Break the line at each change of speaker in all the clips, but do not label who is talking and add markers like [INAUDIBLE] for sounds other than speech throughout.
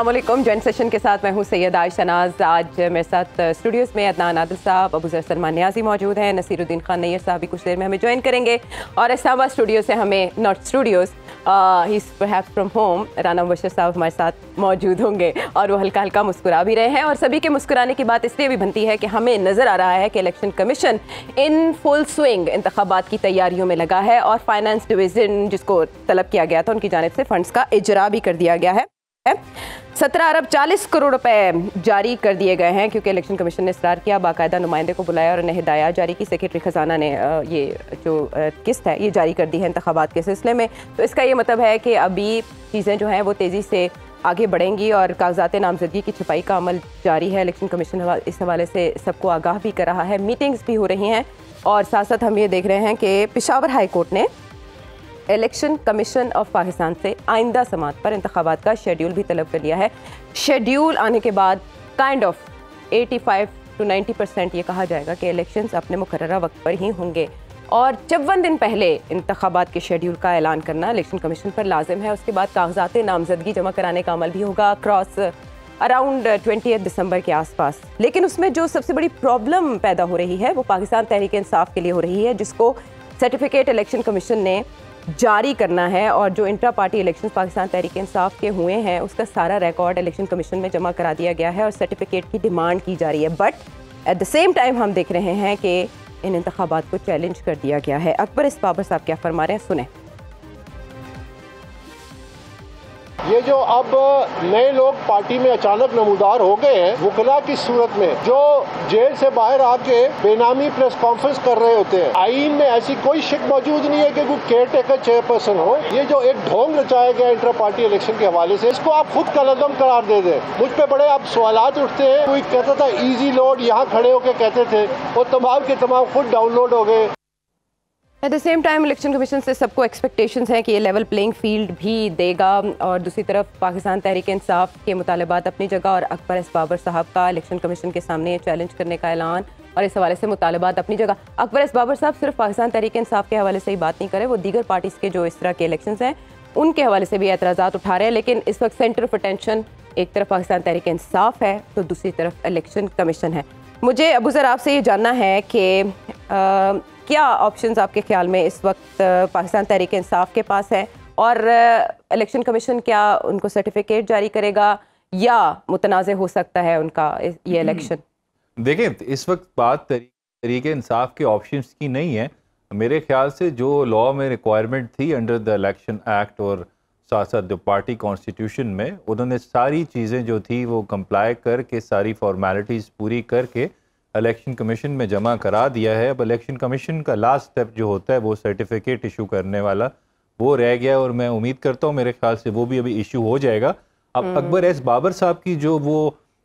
वालेकुम joint session के साथ मैं हूँ सैयद आयशा शनाज आज मेरे साथ स्टूडियोज़ में अदनान आदिल साहब, अबू जर सलमान न्याजी मौजूद हैं, नसीरुद्दीन खान नैयर साहब भी कुछ देर में हमें ज्वाइन करेंगे। और इस्लामाबाद स्टूडियो से हमें नॉट स्टूडियोज़ ही फ्रॉम होम राना मुबशर साहब हमारे साथ मौजूद होंगे। और वो हल्का हल्का मुस्कुरा भी रहे हैं। और सभी के मुस्कुराने की बात इसलिए भी बनती है कि हमें नज़र आ रहा है कि election commission in full swing इंतबात की तैयारियों में लगा है। और फाइनेंस डिवीज़न जिसको तलब किया गया था, उनकी जानब से फ़ंड्स का इजरा भी कर दिया गया है। सत्रह अरब चालीस करोड़ रुपए जारी कर दिए गए हैं, क्योंकि इलेक्शन कमीशन ने इसरार किया, बाकायदा नुमाइंदे को बुलाया और उन्हें हिदायत जारी की। सेक्रेटरी ख़जाना ने ये जो किस्त है, ये जारी कर दी है इंतबात के सिलसिले में। तो इसका ये मतलब है कि अभी चीज़ें जो हैं वो तेज़ी से आगे बढ़ेंगी और कागजात नामजदगी की छपाई का अमल जारी है। इलेक्शन कमीशन इस हवाले से सबको आगाह भी कर रहा है। मीटिंग्स भी हो रही हैं और साथ साथ हम ये देख रहे हैं कि पिशावर हाई कोर्ट ने इलेक्शन कमीशन ऑफ़ पाकिस्तान से आइंदा समात पर इंतबात का शेड्यूल भी तलब कर लिया है। शेड्यूल आने के बाद काइंड ऑफ़ 85 टू 90 परसेंट ये कहा जाएगा कि इलेक्शन अपने मुकर वक्त पर ही होंगे। और चौवन दिन पहले इंतबात के शेड्यूल का ऐलान करना इलेक्शन कमीशन पर लाजिम है। उसके बाद कागजात नामजदगी जमा कराने का अमल भी होगा क्रॉस अराउंड ट्वेंटी दिसंबर के आसपास। लेकिन उसमें जो सबसे बड़ी प्रॉब्लम पैदा हो रही है, वो पाकिस्तान तहरीक इंसाफ के लिए हो रही है, जिसको सर्टिफिकेट इलेक्शन कमीशन ने जारी करना है और जो intra party election Pakistan Tehreek Insaf के हुए हैं, उसका सारा रिकॉर्ड इलेक्शन कमीशन में जमा करा दिया गया है और सर्टिफिकेट की डिमांड की जा रही है। But at the same time हम देख रहे हैं कि इन इंतबात को चैलेंज कर दिया गया है। अकबर इस बाबर साहब क्या फरमा रहे हैं? सुने।
ये जो अब नए लोग पार्टी में अचानक नमूदार हो गए हैं वकला की सूरत में, जो जेल से बाहर आके बेनामी प्रेस कॉन्फ्रेंस कर रहे होते हैं, आईन में ऐसी कोई शिक मौजूद नहीं है कि कोई केयर टेकर चेयरपर्सन हो। ये जो एक ढोंग रचाया गया इंटर पार्टी इलेक्शन के हवाले से, इसको आप खुद कलदम करार दे दें। मुझ पे बड़े अब सवाल उठते हैं, कोई कहता था इजी लोड यहाँ खड़े होके कहते थे। वो तमाम के तमाम खुद डाउनलोड हो गए।
At the same time election commission से सबको एक्सपेक्टेशंस हैं कि ये लेवल प्लेइंग फ़ील्ड भी देगा और दूसरी तरफ़ पाकिस्तान तहरीक इंसाफ के मुतालबात अपनी जगह और अकबर एस बाबर साहब का इलेक्शन कमीशन के सामने चैलेंज करने का ऐलान और इस हवाले से मुतालबात अपनी जगह अकबर एस बाबर साहब सिर्फ़ पाकिस्तान तहरीक इंसाफ के हवाले से ही बात नहीं करें वो दीगर पार्टीज़ के जो इस तरह के इलेक्शन हैं उनके हवाले से भी एतराज़ा उठा रहे हैं लेकिन इस वक्त सेंटर ऑफ़ अटेंशन एक तरफ़ पाकिस्तान तहरीक इंसाफ है तो दूसरी तरफ़ इलेक्शन कमीशन है मुझे अबूज़र आपसे ये जानना है कि क्या ऑप्शंस आपके ख्याल में इस वक्त पाकिस्तान तहरीक इंसाफ के पास है? और इलेक्शन कमीशन क्या उनको सर्टिफिकेट जारी करेगा या मुतनाज़ हो सकता है उनका ये इलेक्शन
हम्म। देखें इस वक्त बात तरीके इंसाफ के ऑप्शंस की नहीं है। मेरे ख्याल से जो लॉ में रिक्वायरमेंट थी अंडर द इलेक्शन एक्ट और साथ साथ जो पार्टी कॉन्स्टिट्यूशन में उन्होंने सारी चीज़ें जो थी वो कंप्लाई करके सारी फॉर्मेलिटीज़ पूरी करके इलेक्शन कमीशन में जमा करा दिया है। अब इलेक्शन कमीशन का लास्ट स्टेप जो होता है वो सर्टिफिकेट इशू करने वाला वो रह गया और मैं उम्मीद करता हूँ मेरे ख्याल से वो भी अभी इशू हो जाएगा। अब हम्म। अकबर एस बाबर साहब की जो वो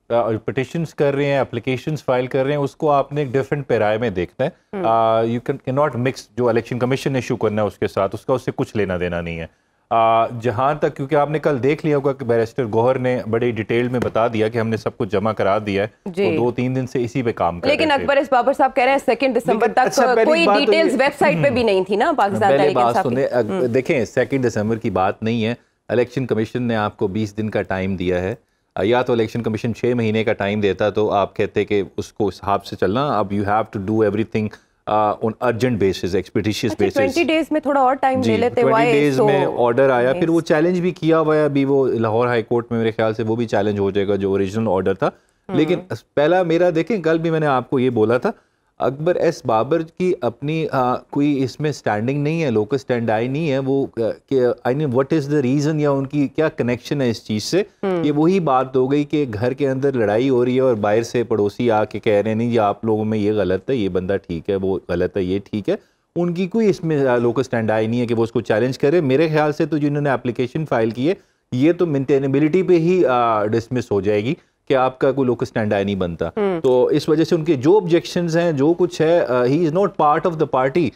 पटिशंस कर रहे हैं एप्लीकेशंस फ़ाइल कर रहे हैं उसको आपने एक डिफरेंट पैराए में देखना है। यू कैन नॉट मिक्स जो इलेक्शन कमीशन इशू करना है उसके साथ उसका उससे कुछ लेना देना नहीं है। जहाँ तक क्योंकि आपने कल देख लिया होगा कि बैरिस्टर गोहर ने बड़ी डिटेल में बता दिया कि हमने सब कुछ जमा करा दिया है। तो दो तीन दिन से इसी पे काम कर
लेकिन अकबर इस बाबर साहब कह रहे हैं सेकंड दिसंबर तक अच्छा, कोई डिटेल्स वेबसाइट पे भी नहीं थी ना पाकिस्तान
पहले बात सुने हम्म। देखें सेकंड दिसंबर की बात नहीं है। इलेक्शन कमीशन ने आपको बीस दिन का टाइम दिया है। या तो इलेक्शन कमीशन छः महीने का टाइम देता तो आप कहते कि उसको हिसाब से चलना। अब you have to do everything on urgent basis expeditious basis
20 days में थोड़ा और टाइम ले लेते
व्हाई 20 डेज़ में ऑर्डर आया फिर वो चैलेंज भी किया हुआ है अभी वो लाहौर हाई कोर्ट में मेरे ख्याल से वो भी चैलेंज हो जाएगा जो ओरिजिनल ऑर्डर था। हम्म। लेकिन पहला मेरा देखें कल भी मैंने आपको ये बोला था अकबर एस बाबर की अपनी आ, कोई इसमें स्टैंडिंग नहीं है लोकल स्टैंड आई नहीं है वो I mean what is the reason या उनकी क्या कनेक्शन है इस चीज़ से? हम्म। ये वही बात हो गई कि घर के अंदर लड़ाई हो रही है और बाहर से पड़ोसी आके कह रहे हैं नहीं जी आप लोगों में ये गलत है ये बंदा ठीक है वो गलत है ये ठीक है। उनकी कोई इसमें लोकल स्टैंड आई नहीं है कि वो उसको चैलेंज करे। मेरे ख्याल से तो जिन्होंने एप्लीकेशन फ़ाइल की है ये तो मेंटेनेबिलिटी पे ही डिसमिस हो जाएगी। कि आपका कोई लोकल स्टैंड आई नहीं बनता। हम्म। तो इस वजह से उनके जो ऑब्जेक्शन हैं जो कुछ है he is not part of the party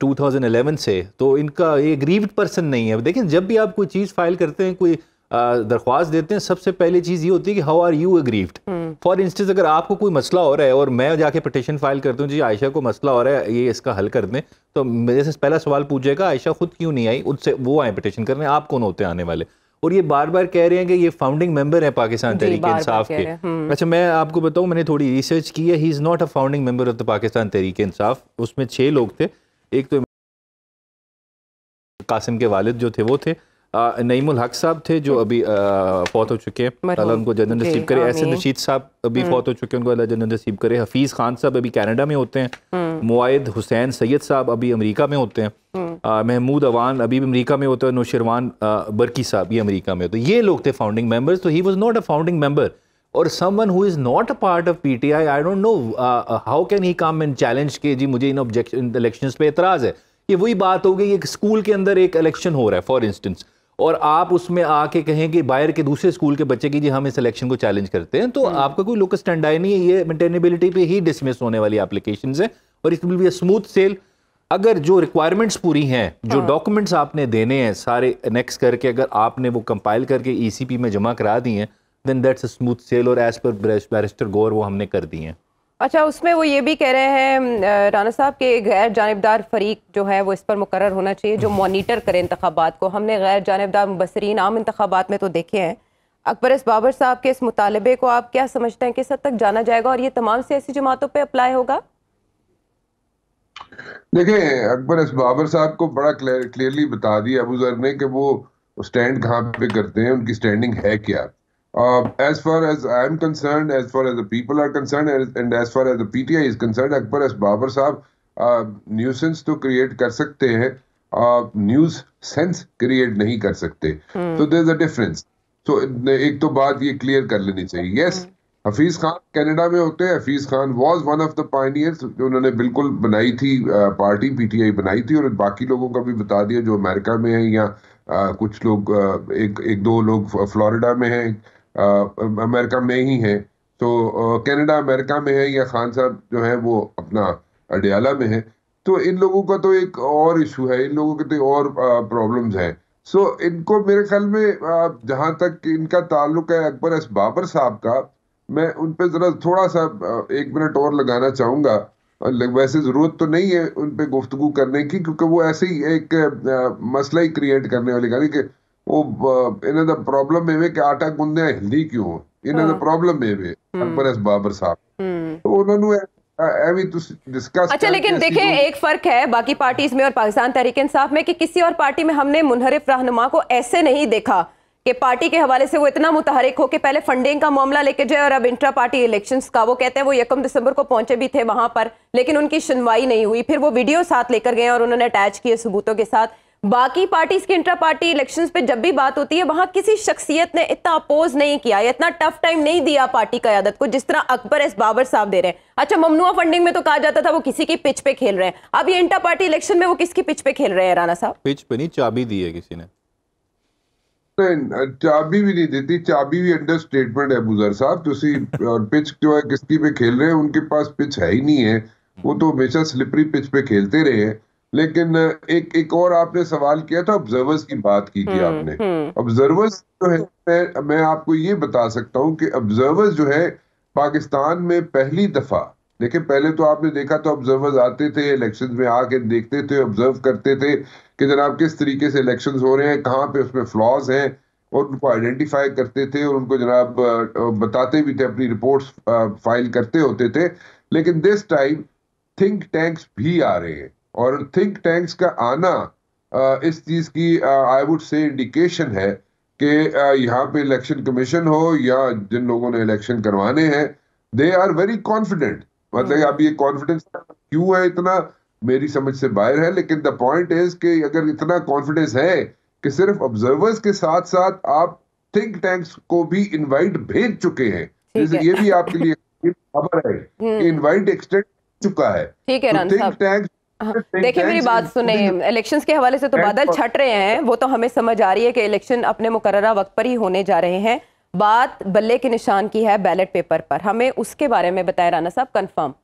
two thousand eleven से। तो इनका ये ग्रीव्ड पर्सन नहीं है। देखिए जब भी आप कोई चीज़ फ़ाइल करते हैं कोई दरख्वास्त देते हैं सबसे पहली चीज़ ये होती है कि how are you aggrieved for instance अगर आपको कोई मसला हो रहा है और मैं जाके पटिशन फ़ाइल करता हूँ जी आयशा को मसला हो रहा है ये इसका हल कर दें तो मेरे से पहला सवाल पूछेगा आयशा खुद क्यों नहीं आई? उससे वो आए पटिशन करने आप कौन होते आने वाले? और ये बार बार कह रहे हैं कि ये फाउंडिंग मेंबर है पाकिस्तान तहरीक इंसाफ के।
हम्म।
अच्छा मैं आपको बताऊँ मैंने थोड़ी रिसर्च की है he is not a founding member of the Pakistan Tehreek Insaf. उसमें छः लोग थे। एक तो कासिम के वालिद जो थे वो थे। नईमुल हक साहब थे जो अभी फौत हो चुके हैं। अल्लाह उनको जन्नत नसीब करे।
आमीन।
रशीद साहब अभी फौत हो चुके हैं उनको अल्लाह जन्नत नसीब करे। हफीज़ खान साहब अभी कनाडा में होते हैं। मुआद हुसैन सैयद साहब अभी अमेरिका में होते हैं। महमूद अवान अभी भी अमेरिका में होते हैं नौशरवान बरकी साहब ये अमेरिका में होते हैं। ये लोग थे फाउंडिंग मेंबर्स तो he was not a founding member और someone who is not a part of P T I I don't know how can he come and challenge के जी मुझे इन ऑब्जेक्शन इलेक्शंस पे एतराज़ है। ये वही बात हो गई एक स्कूल के अंदर एक इलेक्शन हो रहा है फॉर इंस्टेंस और आप उसमें आके कहें कि बाहर के दूसरे स्कूल के बच्चे की जी हम इस इलेक्शन को चैलेंज करते हैं। तो आपका कोई लोकस स्टैंडाई नहीं है ये मेंटेनेबिलिटी पे ही डिसमिस होने वाली एप्लीकेशन है और it will be a smooth sail अगर जो रिक्वायरमेंट्स पूरी हैं जो डॉक्यूमेंट्स आपने देने हैं सारे नेक्स्ट करके अगर आपने वो कंपाइल करके ईसीपी में जमा करा दिए हैं then that's a smooth sail और एज पर बैरिस्टर गौर वो हमने कर दिए हैं।
अच्छा उसमें वो ये भी कह रहे हैं राना साहब के गैर जानबदार फरीक जो है, वो इस पर मुकर्र होना चाहिए, जो मॉनिटर करे इंतबात को। हमने गैर जानबदार मुबसरीन आम इंतबात में तो देखे हैं। अकबर इस बाबर साहब के इस मुतालबे को आप क्या समझते हैं, किस हद तक जाना जाएगा और ये तमाम सियासी जमातों पर अप्लाई होगा?
देखिए, अकबर इस बाबर साहब को बड़ा क्लियरली बता दिया अबू जर ने कि वो स्टैंड कहाँ पे करते हैं, उनकी स्टैंडिंग है क्या। As far as I am concern as far as the people are concern and as far as the PTI is concern Akbar S Babar साहब न्यूसेंस तो क्रिएट कर सकते हैं न्यूज़ सेंस क्रिएट नहीं कर सकते तो देर अ डिफरेंस तो एक तो बात ये क्लियर कर लेनी चाहिए यस हफीज खान कनाडा में होते हैं Hafeez Khan was one of the pioneers उन्होंने बिल्कुल बनाई थी पार्टी पीटीआई बनाई थी और बाकी लोगों का भी बता दिया जो अमेरिका में है या कुछ लोग एक एक दो लोग फ्लोरिडा में हैं अमेरिका में ही हैं। तो कनाडा अमेरिका में है, या खान साहब जो है वो अपना अडयाला में है। तो इन लोगों का तो एक और इशू है, इन लोगों के तो और प्रॉब्लम्स हैं। सो इनको मेरे ख्याल में जहाँ तक इनका ताल्लुक है अकबर एस बाबर साहब का, मैं उन पे जरा थोड़ा सा एक मिनट और लगाना चाहूँगा। वैसे ज़रूरत तो नहीं है उन पे गुफ्तगु करने की, क्योंकि वो ऐसे ही एक मसला ही क्रिएट करने वाली गाड़ी कि वो इन्हें द प्रॉब्लम में कि आटा गुंदे हिंदी क्यों? इन्हें द प्रॉब्लम में अकबर एस बाबर साहब। तो उन्होंने
अच्छा लेकिन देखें एक फ़र्क है बाकी पार्टीज़ में और पाकिस्तान तहरीक इंसाफ में कि किसी और पार्टी में हमने मुनहरिफ रहनुमा को ऐसे नहीं देखा कि पार्टी के हवाले से वो इतना मुतहरिक हो कि पहले फंडिंग का मामला लेके जाए और अब इंट्रा पार्टी इलेक्शंस का वो कहते हैं वो यकम दिसंबर को पहुँचे भी थे वहाँ पर लेकिन उनकी सुनवाई नहीं हुई। फिर वो वीडियो साथ लेकर गए और उन्होंने अटैच किए सबूतों के साथ बाकी पार्टीज़ की इंट्रा पार्टी इलेक्शंस पे जब भी बात होती है वहाँ किसी शख्सियत ने इतना अपोज नहीं किया इतना टफ टाइम नहीं दिया पार्टी क्यादत को जिस तरह अकबर एस बाबर साहब दे रहे हैं। अच्छा ममनुआ फंडिंग में तो कहा जाता था वो किसी की पिच पे खेल रहे हैं। अब ये इंटर पार्टी इलेक्शन में वो किसकी पिच पे खेल रहे हैं राना साहब?
पिच पे नहीं चाबी दी है किसी ने।
चाबी भी नहीं देती चाबी भी अंडर स्टेटमेंट है बुजर साहब। तुम और पिच जो है किसकी पे खेल रहे हैं उनके पास पिच है ही नहीं है। वो तो हमेशा स्लिपरी पिच पे खेलते रहे हैं। लेकिन एक एक और आपने सवाल किया था ऑब्जर्वर्स की बात की थी आपने। ऑब्जर्वर्स जो है मैं, मैं आपको ये बता सकता हूँ कि ऑब्जर्वर्स जो है पाकिस्तान में पहली दफ़ा देखिए पहले तो आपने देखा तो ऑब्जर्वर्स आते थे इलेक्शन में आके देखते थे ऑब्ज़र्व करते थे कि जनाब किस तरीके से इलेक्शन हो रहे हैं कहाँ पे उसमें फ्लॉज हैं और उनको आइडेंटिफाई करते थे और उनको जनाब बताते भी थे अपनी रिपोर्ट्स फ़ाइल करते होते थे। लेकिन दिस टाइम थिंक टैंक्स भी आ रहे हैं। और थिंक टैंक्स का आना इस चीज़ की आई वुड से इंडिकेशन है कि यहाँ पे इलेक्शन कमीशन हो या जिन लोगों ने इलेक्शन करवाने हैं दे आर वेरी कॉन्फिडेंट मतलब अब ये कॉन्फिडेंस क्यों है इतना मेरी समझ से बाहर है लेकिन द पॉइंट इज़ कि अगर इतना कॉन्फिडेंस है कि सिर्फ़ ऑब्जर्वर्स के साथ साथ आप थिंक टैंक्स को भी इनवाइट भेज चुके हैं। जैसे ये भी आपके लिए [LAUGHS] खबर है कि इनवाइट एक्सटेंड चुका है।
ठीक है
तो थिंक टैंक्स
देखिए मेरी बात सुने इलेक्शंस के हवाले से तो बादल छट रहे हैं वो तो हमें समझ आ रही है कि इलेक्शन अपने मुकर्रा वक्त पर ही होने जा रहे हैं। बात बल्ले के निशान की है बैलेट पेपर पर। हमें उसके बारे में बताया राना साहब कंफर्म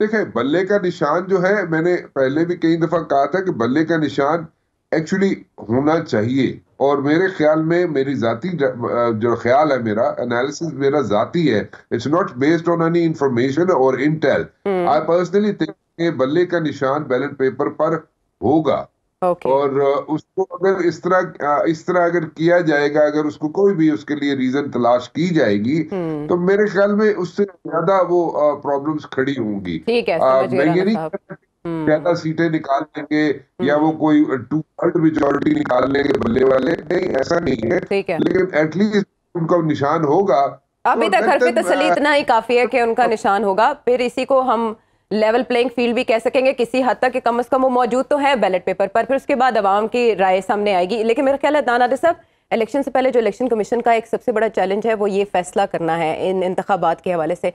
देखिए बल्ले का निशान जो है मैंने पहले भी कई दफ़ा कहा था कि बल्ले का निशान एक्चुअली होना चाहिए। और मेरे ख्याल में मेरी जाती जो ख्याल है मेरा एनालिसिस मेरा जाती है it's not based on any information और इंटेल आई पर्सनली थिंक बल्ले का निशान बैलेट पेपर पर होगा।
Okay.
और उसको अगर इस तरह इस तरह अगर किया जाएगा अगर उसको कोई भी उसके लिए रीजन तलाश की जाएगी
हम्म।
तो मेरे ख्याल में उससे ज़्यादा वो प्रॉब्लम्स खड़ी होंगी।
ठीक है
आ, मैं ये नहीं कहता
हम्म।
ज़्यादा सीटें निकाल लेंगे या वो कोई टू थर्ड मेजोरिटी निकाल लेंगे बल्ले वाले। नहीं ऐसा नहीं है।
है।
लेकिन एटलीस्ट उनका निशान होगा।
अभी
तो
तक हरफी
then,
तसली इतना ही काफ़ी है कि उनका निशान होगा। फिर इसी को हम लेवल प्लेइंग फ़ील्ड भी कह सकेंगे। किसी हद तक कि कम से कम वो मौजूद तो है बैलेट पेपर पर। फिर उसके बाद आवाम की राय सामने आएगी। लेकिन मेरा ख्याल है दानादे साहब इलेक्शन से पहले जो इलेक्शन कमीशन का एक सबसे बड़ा चैलेंज है वो ये फैसला करना है इन इंतबात के हवाले से।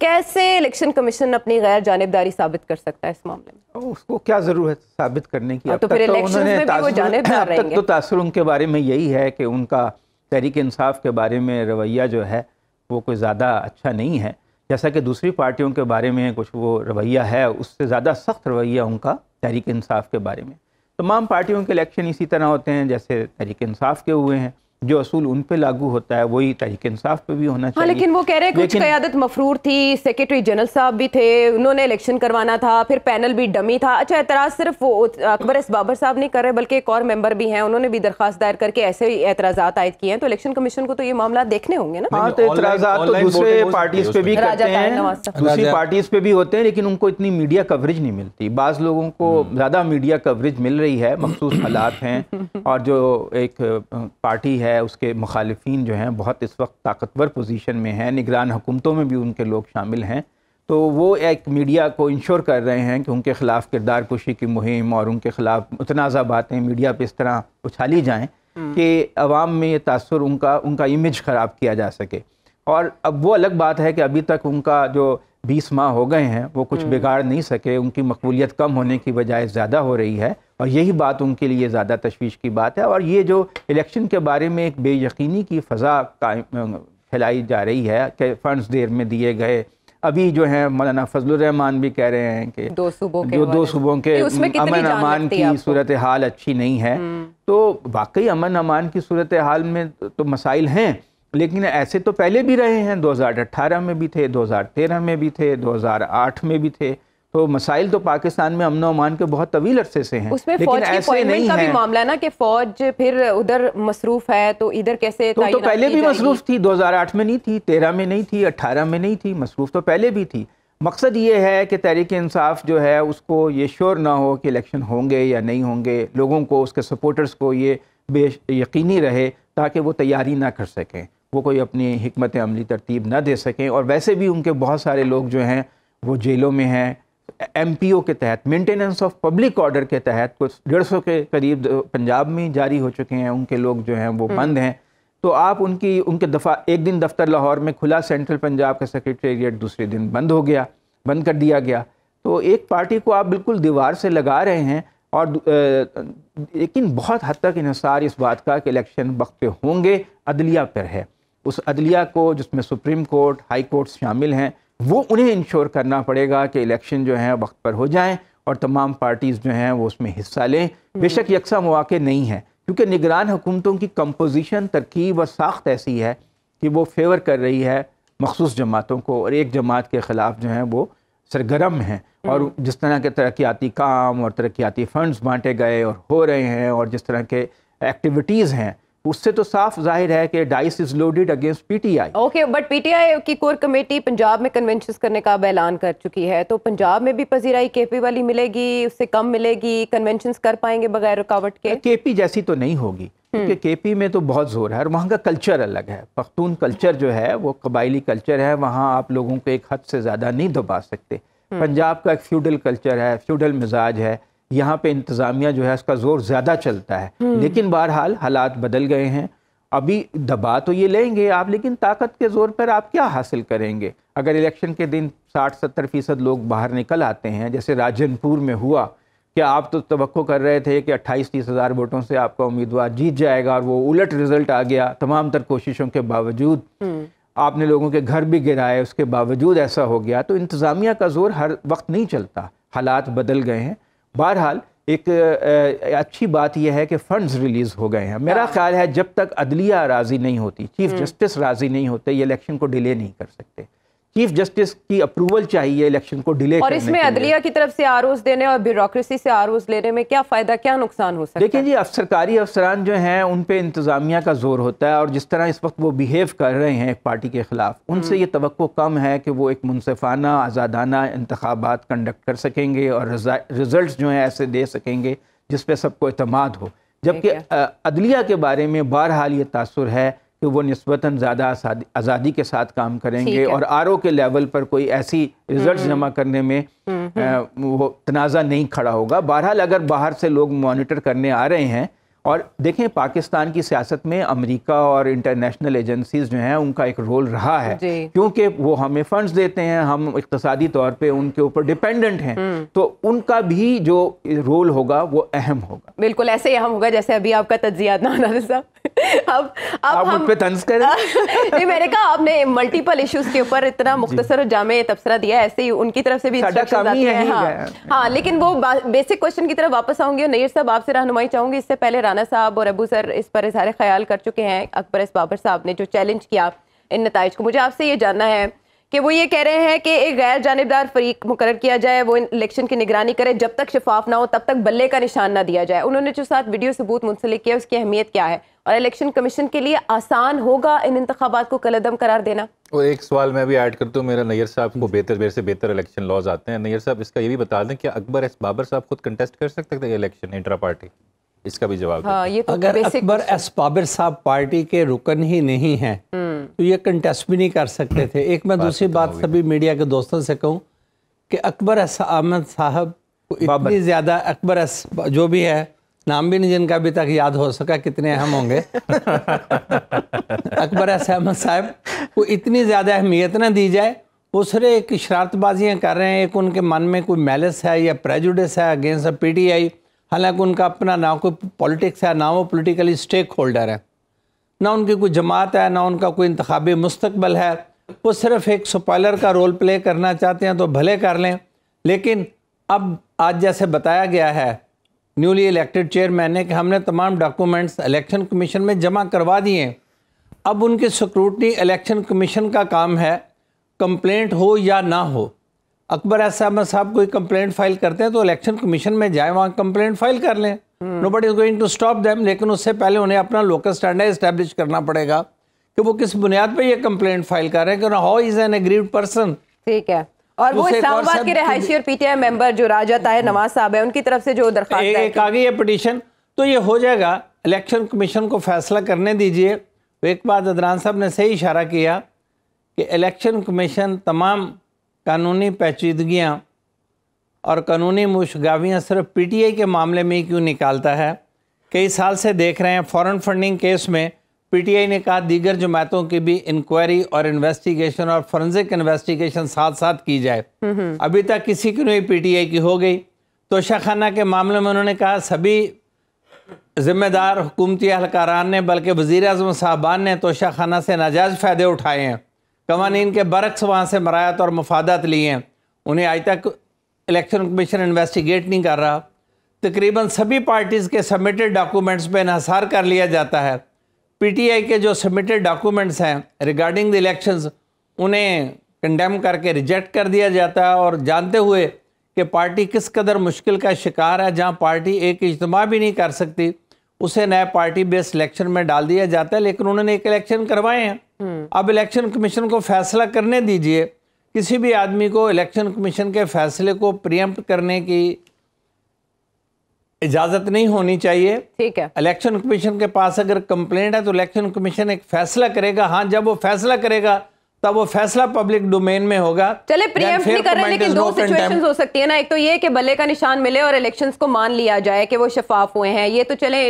कैसे इलेक्शन कमीशन अपनी गैर जानबदारी साबित कर सकता है इस मामले में?
उसको क्या ज़रूरत साबित करने की? अब
तो फिर
तो उन्होंने
में।
तो तासुर उनके बारे में यही है कि उनका तहरीक इंसाफ के बारे में रवैया जो है वो कोई ज़्यादा अच्छा नहीं है। जैसा कि दूसरी पार्टियों के बारे में कुछ वो रवैया है, उससे ज़्यादा सख्त रवैया उनका तहरीक इंसाफ के बारे में। तमाम पार्टियों के इलेक्शन इसी तरह होते हैं, जैसे तहरीक इंसाफ के हुए हैं। जो असूल उन पे लागू होता है वही तहरीक इंसाफ पे भी होना
हाँ
चाहिए
लेकिन वो कह रहे हैं कुछ कयादत मफरूर थी सेक्रेटरी जनरल साहब भी थे उन्होंने इलेक्शन करवाना था फिर पैनल भी डमी था। अच्छा एतराज़ सिर्फ़ वो अकबर एस बाबर साहब नहीं कर रहे बल्कि एक और मेंबर भी हैं उन्होंने भी दरखास्त दायर करके ऐसे ही एतराजात आयद किए हैं। तो इलेक्शन कमीशन को तो ये मामला देखने होंगे ना।
हाँ तो इतराजात तो दूसरे पार्टीज़ पे भी। करते हैं। दूसरी पार्टीज़ पे भी होते हैं लेकिन उनको इतनी मीडिया कवरेज नहीं मिलती। बाज़ लोगों को ज़्यादा मीडिया कवरेज मिल रही है मखसूस हालात हैं [LAUGHS] और जो एक पार्टी है उसके मुखालिफिन जो हैं बहुत इस वक्त ताकतवर पोजीशन में हैं निगरान हुकूमतों में भी उनके लोग शामिल हैं। तो वो एक मीडिया को इंश्योर कर रहे हैं कि उनके खिलाफ किरदार कुशी की मुहिम और उनके खिलाफ मुतनाज़ा बातें मीडिया पर इस तरह उछाली जाएँ कि अवाम में ये तासर उनका उनका इमेज ख़राब किया जा सके। और अब वो अलग बात है कि अभी तक उनका जो बीस माह हो गए हैं वो कुछ बिगाड़ नहीं सके उनकी मकबूलियत कम होने की बजाय ज़्यादा हो रही है। और यही बात उनके लिए ज़्यादा तशवीश की बात है। और ये जो इलेक्शन के बारे में एक बेयकीनी की फ़ज़ा फैलाई जा रही है कि फ़ंड्स देर में दिए गए। अभी जो है मौलाना फजलुर रहमान भी कह रहे हैं कि
दो सूबों के
जो दो सूबों के अमन अमान की सूरत हाल अच्छी नहीं है। तो वाकई अमन अमान की सूरत हाल में तो मसाइल हैं लेकिन ऐसे तो पहले भी रहे हैं। 2018 में भी थे 2013 में भी थे 2008 में भी थे। तो मसाइल तो पाकिस्तान में अमन अमान के बहुत तवील अरसे से हैं
उसमें
लेकिन
फौज
ऐसे नहीं
का भी मामला ना कि फौज फिर उधर मसरूफ है तो इधर कैसे
तो, तो पहले भी मसरूफ थी 2008 में नहीं थी 13 में नहीं थी 18 में नहीं थी मसरूफ तो पहले भी थी। मकसद ये है कि तहरीक इंसाफ जो है उसको ये श्योर ना हो कि इलेक्शन होंगे या नहीं होंगे लोगों को उसके सपोर्टर्स को ये बे यकीनी रहे ताकि वो तैयारी ना कर सकें वो कोई अपनी हमत अमली तरतीब ना दे सकें और वैसे भी उनके बहुत सारे लोग जो हैं वो जेलों में हैं एमपीओ के तहत मेंटेनेंस ऑफ़ पब्लिक ऑर्डर के तहत कुछ डेढ़ सौ के करीब पंजाब में जारी हो चुके हैं उनके लोग जो हैं वो बंद हैं। तो आप उनकी उनके दफ़ा एक दिन दफ्तर लाहौर में खुला सेंट्रल पंजाब का सेक्रेटेरिएट दूसरे दिन बंद हो गया बंद कर दिया गया। तो एक पार्टी को आप बिल्कुल दीवार से लगा रहे हैं और लेकिन बहुत हद तक इसार इस बात का कि इलेक्शन वक्त पे होंगे अदलिया पर है। उस अदलिया को जिसमें सुप्रीम कोर्ट हाई कोर्ट शामिल हैं वो उन्हें इंश्योर करना पड़ेगा कि इलेक्शन जो है वक्त पर हो जाएँ और तमाम पार्टीज़ जो हैं वो उसमें हिस्सा लें। बेशक यकसा मौके नहीं हैं क्योंकि निगरान हुकूमतों की कंपोजिशन तरकीब और साख्त ऐसी है कि वो फेवर कर रही है मखसूस जमातों को और एक जमात के ख़िलाफ़ जो है वो सरगर्म हैं। और जिस तरह के तरक्याती काम और तरक्याती फंड्स बांटे गए और हो रहे हैं और जिस तरह के एक्टिविटीज़ हैं उससे तो साफ़ ज़ाहिर है कि dice is loaded against PTI.
Okay but PTI की कोर कमेटी पंजाब में कन्वेंशन करने का अब ऐलान कर चुकी है तो पंजाब में भी पजीराई केपी वाली मिलेगी उससे कम मिलेगी कन्वेंशन कर पाएँगे बगैर रुकावट के?
केपी जैसी तो नहीं होगी क्योंकि केपी में तो बहुत ज़ोर है और वहाँ का कल्चर अलग है। पख्तून कल्चर जो है वो कबायली कल्चर है वहाँ आप लोगों को एक हद से ज़्यादा नहीं दबा सकते। पंजाब का एक फ्यूडल कल्चर है फ्यूडल मिजाज है यहाँ पे इंतज़ामिया जो है उसका ज़ोर ज़्यादा चलता है। लेकिन बहरहाल हालात बदल गए हैं। अभी दबा तो ये लेंगे आप लेकिन ताकत के ज़ोर पर आप क्या हासिल करेंगे? अगर इलेक्शन के दिन साठ सत्तर फ़ीसद लोग बाहर निकल आते हैं जैसे राजनपुर में हुआ कि आप तो तो कर रहे थे कि अट्ठाईस तीस हज़ार वोटों से आपका उम्मीदवार जीत जाएगा और वो उलट रिज़ल्ट आ गया तमाम तर कोशिशों के बावजूद। आपने लोगों के घर भी गिराए उसके बावजूद ऐसा हो गया। तो इंतज़ामिया का ज़ोर हर वक्त नहीं चलता। हालात बदल गए हैं। बहरहाल एक अच्छी बात यह है कि फ़ंड्स रिलीज़ हो गए हैं। मेरा ख्याल है जब तक अदलिया राज़ी नहीं होती चीफ जस्टिस राज़ी नहीं होते ये इलेक्शन को डिले नहीं कर सकते। चीफ जस्टिस की अप्रूवल चाहिए इलेक्शन को डिले
और इसमें अदलिया की तरफ़ से आरोज देने और ब्यूरोक्रेसी से आरोज लेने में क्या फ़ायदा क्या नुकसान हो सकता
है? देखिए जी सरकारी अफसरान जो हैं उन पे इंतज़ामिया का ज़ोर होता है और जिस तरह इस वक्त वो बिहेव कर रहे हैं एक पार्टी के ख़िलाफ़ उनसे हम्म। ये तो कम है कि वो एक मुनफाना आज़ादाना इंतबात कंडक्ट कर सकेंगे और रिज़ल्ट जो हैं ऐसे दे सकेंगे जिस पर सबको अतमाद हो। जबकि अदलिया के बारे में बहरहाल ये तासर है कि वो नस्बता ज़्यादा आज़ादी के साथ काम करेंगे और आरओ के लेवल पर कोई ऐसी रिज़ल्ट हम्म, जमा करने में हम्म, हम्म। वो तनाज़ा नहीं खड़ा होगा। बहरहाल अगर बाहर से लोग मॉनिटर करने आ रहे हैं और देखें पाकिस्तान की सियासत में अमेरिका और इंटरनेशनल एजेंसीज जो हैं उनका एक रोल रहा है। क्योंकि वो हमें फंड्स देते हैं हम इकतसादी तौर पे उनके ऊपर डिपेंडेंट हैं। हम्म। तो उनका भी जो रोल होगा वो अहम होगा।
बिल्कुल ऐसे ही अहम होगा जैसे अभी आपका तजिया साहब अब अब
आप हम पे तंज करें। [LAUGHS]
नहीं मैंने कहा आपने मल्टीपल इश्यूज़ के ऊपर इतना मुख्तसर जामे तबसरा दिया ऐसे ही उनकी तरफ़ से भी हैं हाँ, हाँ। लेकिन वो बेसिक क्वेश्चन की तरफ़ वापस आऊँगी और नैर साहब आपसे रहनुमाई चाहूँगी इससे पहले राना साहब और अबू सर इस पर इजहार ख्याल कर चुके हैं। अकबर इस बाबर साहब ने जो चैलेंज किया इन नतज को। मुझे आपसे ये जानना है कि वो ये कह रहे हैं कि एक गैर जानबदार फरीक मुकर किया जाए, वो इलेक्शन की निगरानी करे, जब तक शफाफ ना हो, तब तक बल्ले का निशान ना दिया जाए। उन्होंने जो साथ वीडियो सबूत मुंसलिक किया, उसकी अहमियत क्या है? और इलेक्शन कमीशन के लिए आसान होगा इन इंतबात को कलदम करार देना?
और एक सवाल मैं भी ऐड करता हूँ, मेरा नैयर साहब को बेहतर बेहतर से बेहतर इलेक्शन लॉज आते हैं। नैयर साहब, इसका ये भी बता दें कि अकबर एस बाबर साहब खुद कंटेस्ट कर सकते थे इलेक्शन इंट्रा पार्टी इसका भी जवाब
हाँ, ये तो अगर अकबर एस बाबर साहब पार्टी के रुकन ही नहीं है। तो ये कंटेस्ट भी नहीं कर सकते थे। एक मैं दूसरी बात सभी मीडिया के दोस्तों से कहूँ कि अकबर एस अहमद साहब को इतनी ज़्यादा अकबर एस जो भी है नाम भी नहीं जिनका अभी तक याद हो सका कितने अहम होंगे। अकबर एस अहमद साहब को इतनी ज़्यादा अहमियत ना दी जाए वो सरे एक शरारतबाजियाँ कर रहे हैं एक उनके मन में कोई मैलस है या प्रेजुडिस है अगेंस्ट पी टी आई हालाँकि उनका अपना ना कोई पॉलिटिक्स है, ना वो पोलिटिकली स्टेक होल्डर है। ना उनकी कोई जमात है, ना उनका कोई इंतबी मुस्तबल है। वो सिर्फ़ एक सपॉलर का रोल प्ले करना चाहते हैं तो भले कर लें। लेकिन अब आज जैसे बताया गया है न्यूली इलेक्टेड चेयरमैन ने कि हमने तमाम डॉक्यूमेंट्स इलेक्शन कमीशन में जमा करवा दिए। अब उनकी स्क्रूटनी इलेक्शन कमीशन का काम है कंप्लेंट हो या ना हो। अकबर अहमद साहब कोई कंप्लेंट फ़ाइल करते हैं तो इलेक्शन कमीशन में जाए वहाँ कंप्लेंट फ़ाइल कर लें। No but is going to stop them लेकिन उससे पहले उन्हें अपना लोकल स्टैंडर्ड इस्टेब्लिश करना पड़ेगा कि वो किस बुनियाद पर ये कंप्लेंट फ़ाइल कर रहे हैं कि how is an aggrieved person
ठीक है। और वो इस्लामाबाद के रहायशी और पीटीआई मेंबर जो राजा ताहिर नवाज़ साहब है उनकी तरफ़ से जो दरखास्त
एक, एक आ गई है पिटीशन तो ये हो जाएगा इलेक्शन कमीशन को फैसला करने दीजिए। तो एक बात अदरान साहब ने सही इशारा किया कि इलेक्शन कमीशन तमाम कानूनी पेचीदगियाँ और कानूनी मुशगावियाँ सिर्फ़ पीटीआई के मामले में ही क्यों निकालता है? कई साल से देख रहे हैं फॉरेन फंडिंग केस में पीटीआई ने कहा दीगर जमातों की भी इंक्वायरी और इन्वेस्टिगेशन और फोरेंसिक इन्वेस्टिगेशन साथ साथ की जाए। अभी तक किसी की नहीं पीटीआई की हो गई। तोशाखाना के मामले में उन्होंने कहा सभी जिम्मेदार हुकूमती अहलकारान ने बल्कि वज़ीर अजम साहबान ने तोशाखाना से नाजायज़ फ़ायदे उठाए हैं। कवानीन के बरक्स वहाँ से मरायात और मफादत लिए हैं। उन्हें आज तक इलेक्शन कमीशन इन्वेस्टिगेट नहीं कर रहा। तकरीबन सभी पार्टीज़ के सबमिटेड डॉक्यूमेंट्स पर इसार कर लिया जाता है। पीटीआई के जो सबमिटेड डॉक्यूमेंट्स हैं, रिगार्डिंग द इलेक्शंस, उन्हें कंडेम करके रिजेक्ट कर दिया जाता है। और जानते हुए कि पार्टी किस कदर मुश्किल का शिकार है, जहाँ पार्टी एक इज्तम भी नहीं कर सकती, उसे नए पार्टी बेस्ड इलेक्शन में डाल दिया जाता है। लेकिन उन्होंने एक इलेक्शन करवाए हैं। अब इलेक्शन कमीशन को फैसला करने दीजिए। किसी भी आदमी को इलेक्शन कमीशन के फैसले को प्रियम्प्ट करने की इजाज़त नहीं होनी चाहिए।
ठीक है।
इलेक्शन कमीशन के पास अगर कंप्लेंट है तो इलेक्शन कमीशन एक फैसला करेगा। हाँ जब वो फैसला करेगा तब वो फैसला पब्लिक डोमेन में होगा।
चले प्रियम्प्ट नहीं कर रहे लेकिन दो सिचुएशंस हो सकती है ना। एक तो ये कि बल्ले का निशान मिले और इलेक्शंस को मान लिया जाए कि वो शफाफ हुए हैं। ये तो चले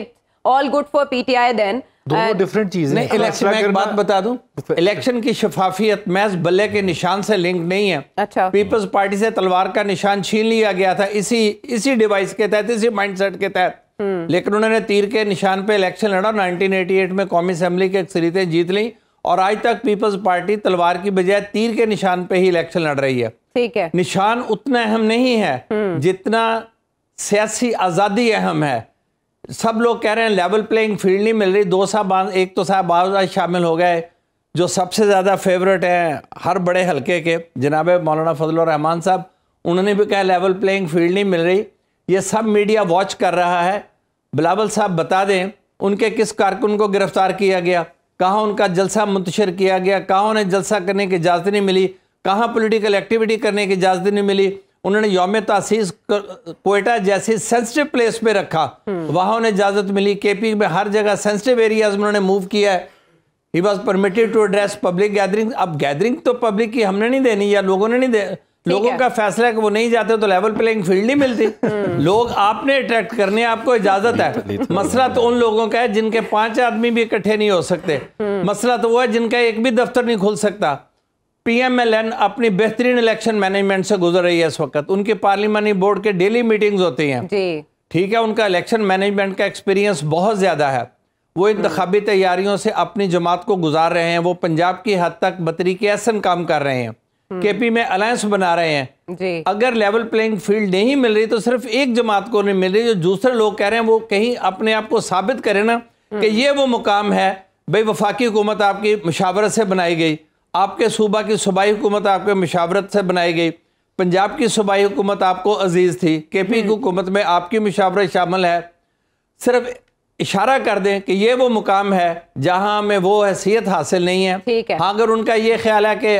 all good for PTI then
दोनों डिफरेंट चीज़ें
इलेक्शन में एक बात बता दूँ। इलेक्शन की शफाफियत मैच बल्ले के निशान से लिंक नहीं है।
अच्छा।
पीपल्स पार्टी से तलवार का निशान छीन लिया गया था इसी इसी डिवाइस के तहत इसी माइंडसेट के तहत। हम्म। लेकिन उन्होंने तीर के निशान पे इलेक्शन लड़ा 1988 में कौमी असम्बली की अक्सरियतें जीत ली। और आज तक पीपल्स पार्टी तलवार की बजाय तीर के निशान पे ही इलेक्शन लड़ रही है।
ठीक है।
निशान उतना अहम नहीं है हम्म। जितना सियासी आज़ादी अहम है। सब लोग कह रहे हैं लेवल प्लेइंग फ़ील्ड नहीं मिल रही। दो साहब एक तो साहब शामिल हो गए, जो सबसे ज़्यादा फेवरेट हैं हर बड़े हलके के, जनाब मौलाना फजल रहमान साहब, उन्होंने भी कहा लेवल प्लेइंग फ़ील्ड नहीं मिल रही। ये सब मीडिया वॉच कर रहा है। बिलावल साहब बता दें, उनके किस कारकुन को गिरफ़्तार किया गया? कहाँ उनका जलसा मुंतशर किया गया? कहाँ उन्हें जलसा करने की इजाज़त नहीं मिली? कहाँ पोलिटिकल एक्टिविटी करने की इजाज़त नहीं मिली? उन्होंने योम तसीस कोयटा जैसी सेंसिटिव प्लेस पे रखा। वहाँ उन्हें इजाज़त मिली। के पी में हर जगह सेंसिटिव एरियाज़ में उन्होंने मूव किया है। He was permitted to address public gathering अब गैदरिंग तो पब्लिक की हमने नहीं देनी या लोगों ने नहीं दे लोगों का फैसला है कि वो नहीं जाते तो लेवल प्लेइंग फ़ील्ड नहीं मिलती। [LAUGHS] लोग आपने अट्रैक्ट करने आपको इजाज़त है। [LAUGHS] मसला तो उन लोगों का है जिनके पाँच आदमी भी इकट्ठे नहीं हो सकते। मसला तो वो है जिनका एक भी दफ्तर नहीं खुल सकता। पीएमएलएन अपनी बेहतरीन इलेक्शन मैनेजमेंट से गुजर रही है इस वक्त। उनके पार्लियामानी बोर्ड के डेली मीटिंग्स होती हैं। ठीक है उनका इलेक्शन मैनेजमेंट का एक्सपीरियंस बहुत ज़्यादा है। वो इंतबी तैयारियों से अपनी जमात को गुजार रहे हैं। वो पंजाब की हद तक बतरी के ऐसा काम कर रहे हैं। केपी में अलायंस बना रहे हैं। जी। अगर लेवल प्लेइंग फ़ील्ड नहीं मिल रही तो सिर्फ़ एक जमात को नहीं मिल रही जो दूसरे लोग कह रहे हैं वो कहीं अपने आप को साबित करें ना कि ये वो मुकाम है। भाई वफाकी हुकूमत आपकी मशावरत से बनाई गई। आपके सूबा की सूबाई हुकूमत आपके मशावरत से बनाई गई। पंजाब की सूबाई हुकूमत आपको अज़ीज़ थी। के पी की हुकूमत में आपकी मशावरत शामिल है। सिर्फ़ इशारा कर दें कि ये वो मुकाम है जहाँ हमें वो हैसियत हासिल नहीं है, है। हाँ अगर उनका ये ख्याल है कि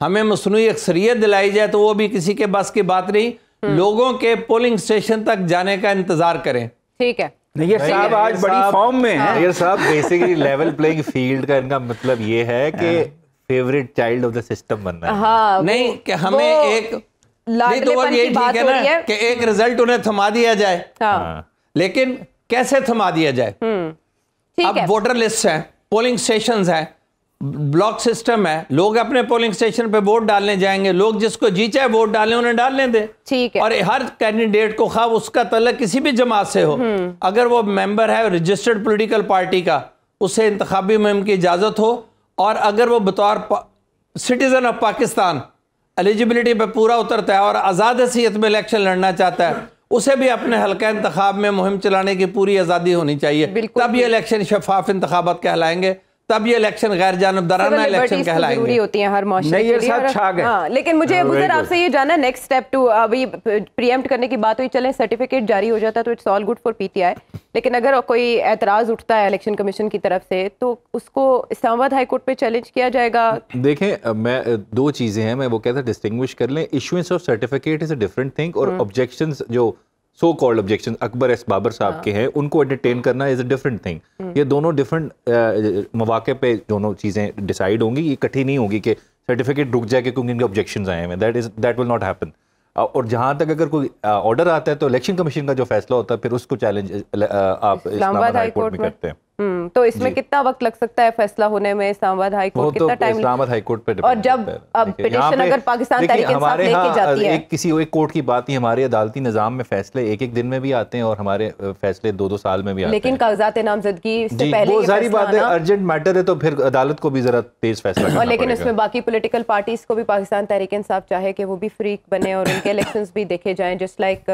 हमें मसनू अक्सरियत दिलाई जाए तो वो भी किसी के बस की बात नहीं। हम्म। लोगों के पोलिंग स्टेशन तक जाने का इंतज़ार करें।
ठीक है।
ये साहब आज बड़ी फॉर्म में है। ये साहब बेसिकली लेवल प्लेइंग फ़ील्ड का इनका मतलब ये है कि favourite child of the system बनना है
हाँ, नहीं कि हमें एक नहीं तो यही ठीक है ना कि एक रिज़ल्ट उन्हें थमा दिया जाए हाँ। हाँ। लेकिन कैसे थमा दिया जाए हम्म। अब वोटर लिस्ट है पोलिंग स्टेशन है ब्लॉक सिस्टम है लोग अपने पोलिंग स्टेशन पे वोट डालने जाएँगे लोग जिसको जी चाहे वोट डालें उन्हें डालने दे
ठीक है
और हर कैंडिडेट को खा उसका तलक किसी भी जमात से हो हम्म। अगर वो मेंबर है रजिस्टर्ड पॉलिटिकल पार्टी का उसे इंतबी मुहिम की इजाज़त हो और अगर वो बतौर सिटीज़न ऑफ़ पाकिस्तान एलिजिबिलिटी पर पूरा उतरता है और आज़ाद हैसीत में इलेक्शन लड़ना चाहता है उसे भी अपने हल्के इंतब में मुहिम चलाने की पूरी आज़ादी होनी चाहिए। तब ये इलेक्शन शफाफ इंतबात कहलाएँगे। तब ये इलेक्शन गैर जानबदाराना इलेक्शन कहलाएँगे।
होती है हर हाँ, लेकिन मुझे हाँ, आपसे ये जाना नेक्स्ट स्टेप टू अभी प्रियम्प्ट करने की बात हुई चले सर्टिफिकेट जारी हो जाता तो it's all good for PTI लेकिन अगर कोई एतराज़ उठता है इलेक्शन कमीशन की तरफ़ से तो उसको इस्लामाबाद हाई कोर्ट पे चैलेंज किया जाएगा।
देखें मैं दो चीज़ें हैं मैं वो कहता डिस्टिंग्विश कर लें issuance of certificate is a different thing और ऑब्जेक्शंस हम्म। जो so called objection Akbar S Babar साहब हाँ। के हैं उनको एंटरटेन करना इज़ अ डिफरेंट थिंग ये दोनों डिफरेंट मौाक़े पे दोनों चीज़ें डिसाइड होंगी ये कठिन नहीं होगी कि सर्टिफिकेट रुक जाए क्योंकि इनके ऑब्जेक्शन आए हैं। That is that will not happen और जहाँ तक अगर कोई ऑर्डर आता है तो इलेक्शन कमीशन का जो फैसला होता है फिर उसको चैलेंज आप इस्लामाबाद हाई कोर्ट में। करते हैं।
तो इसमें कितना वक्त लग सकता है फैसला होने में इस्लामाबाद हाई कोर्ट?
कितना टाइम इस्लामाबाद हाई कोर्ट पे
और जब अब पिटीशन अगर पाकिस्तान तहरीक इंसाफ लेके जाती है।
एक किसी एक कोर्ट की बात ही हमारे अदालती निज़ाम में फैसले एक एक दिन में भी आते हैं और हमारे फैसले दो दो साल में भी आते
लेकिन कागजात नामजदगी से पहले
वो सारी बात है अर्जेंट मैटर है तो फिर अदालत को भी जरा तेज फैसला
और लेकिन इसमें बाकी पोलिटिकल पार्टीज़ को भी पाकिस्तान तहरीक इंसाफ चाहे कि वो भी फ्री बने और उनके इलेक्शन भी देखे जाए जस्ट लाइक